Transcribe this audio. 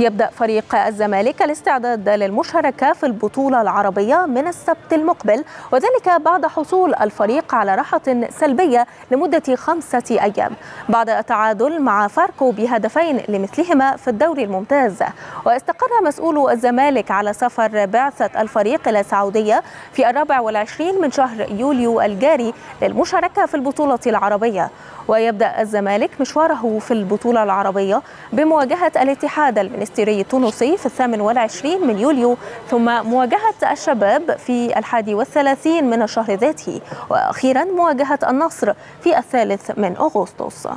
يبدأ فريق الزمالك الاستعداد للمشاركة في البطولة العربية من السبت المقبل وذلك بعد حصول الفريق على راحة سلبية لمدة خمسة أيام. بعد التعادل مع فاركو بهدفين لمثلهما في الدوري الممتاز. واستقر مسؤول الزمالك على سفر بعثة الفريق إلى السعودية في الرابع والعشرين من شهر يوليو الجاري للمشاركة في البطولة العربية. ويبدأ الزمالك مشواره في البطولة العربية بمواجهة الاتحاد المنستيري التونسي في الثامن والعشرين من يوليو ثم مواجهة الشباب في الحادي والثلاثين من الشهر ذاته وأخيرا مواجهة النصر في الثالث من أغسطس.